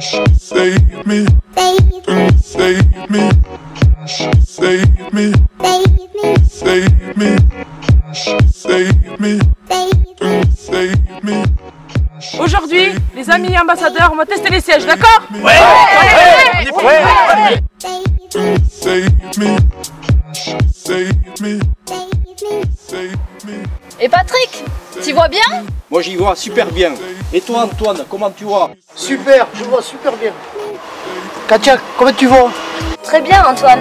Save me, save me, save me, save me, save me, save me. Aujourd'hui, les amis ambassadeurs, on va tester les sièges, d'accord Ouais, Save me, save me, save me. Et Patrick, tu vois bien? Moi j'y vois super bien. Et toi Antoine, comment tu vois? Super, je vois super bien. Katia, comment tu vois? Très bien Antoine.